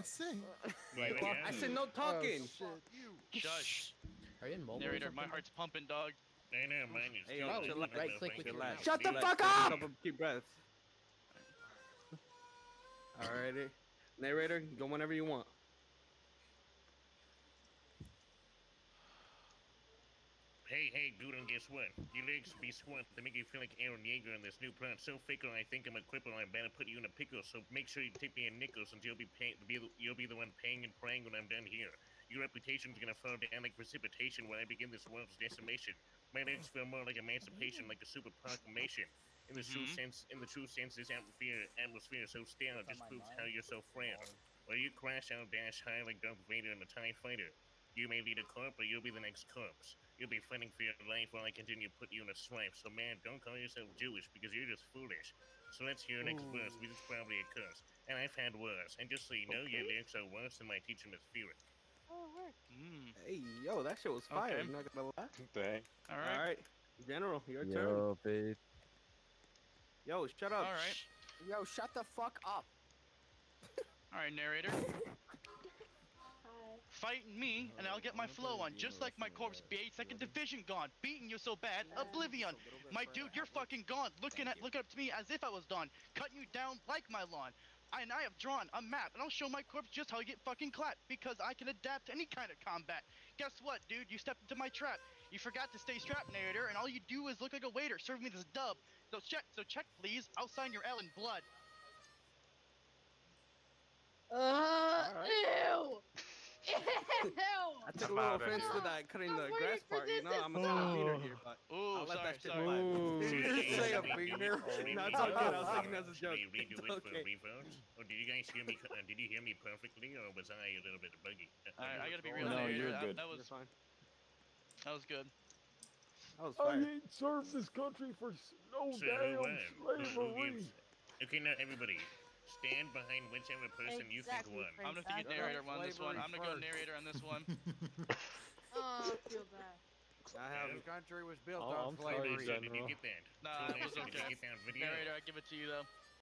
That's it. Wait, Fuck, what? I said no talking. Oh, Shush. Are you in mobile? or Narrator, my heart's pumping, dog. I know, mine is Hey, too. yo, chill out. Right click I with your mouse. Shut the Relax. fuck up! Couple deep breaths. Alrighty. Narrator, go whenever you want. Hey, hey, dude, and guess what? Your legs be squat. They make you feel like Eren Yeager in this new plot. So fickle, I think I'm a cripple. I'm bound to put you in a pickle. So make sure you take me in nickels, and you'll be paying. Be the, you'll be the one paying and praying when I'm done here. Your reputation's gonna fall down like precipitation when I begin this world's decimation. My legs feel more like emancipation, like a super proclamation. In the true Mhm. sense, in the true sense, this atmosphere, atmosphere so stale just proves how you're so frail. While you crash, I'll dash high like Darth Vader in a TIE fighter. You may lead a corp, but you'll be the next corpse. You'll be fighting for your life while I continue to put you in a stripe. So, man, don't call yourself Jewish because you're just foolish. So let's hear your next verse, which is probably a curse. And I've had worse. And just so you know, your lyrics are worse than my teacher, Miss Fury. Mm. Hey, yo, that shit was fire. Okay. I'm not gonna lie. Dang. All right. Alright. General, your turn. Yo, babe. Yo, shut up. All right. Yo, shut the fuck up. All right, narrator. Fight me, and I'll get my flow on, just like my corpse B8 second division gone, beating you so bad, oblivion. My dude, you're fucking gone, looking at looking up to me as if I was done, cutting you down like my lawn. I, and I have drawn a map, and I'll show my corpse just how you get fucking clapped, because I can adapt to any kind of combat. Guess what, dude? You stepped into my trap. You forgot to stay strapped, narrator, and all you do is look like a waiter serving me this dub. So check, so check, please. I'll sign your L in blood. Uh, ew! Ew! I took a little offense yeah. to that cutting the grass part, you know? I'm a is- little Peter here, but Ooh, I'll let sorry, that shit sorry. fly. Ooh. Say a beaner. No, it's okay. I was thinking that's a Should joke. we redo It's it for okay. revote? Or did you guys hear me? Uh, did you hear me perfectly, or was I a little bit buggy? Uh, All right, I gotta be real. No, real, you're. That, good. that You're was fine. that was good. That was I ain't served this country for no So, damn slavery. Okay, now everybody, stand behind whichever person you think won. Prince. I'm gonna think Exactly. narrator on this one. I'm gonna go narrator on this one. Oh, I feel bad. I have The country was built Oh, on I'm sorry, slavery. Did you General. get that? Nah, So it was okay. you get that video? narrator, I give it to you though.